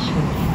show.